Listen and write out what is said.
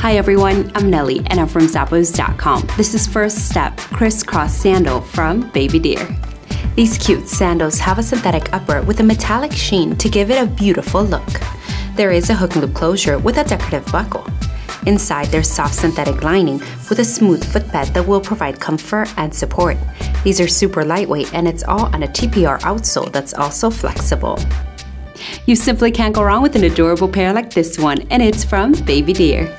Hi everyone, I'm Nellie and I'm from Zappos.com. This is First Step Crisscross Sandal from Baby Deer. These cute sandals have a synthetic upper with a metallic sheen to give it a beautiful look. There is a hook and loop closure with a decorative buckle. Inside, there's soft synthetic lining with a smooth footbed that will provide comfort and support. These are super lightweight and it's all on a TPR outsole that's also flexible. You simply can't go wrong with an adorable pair like this one, and it's from Baby Deer.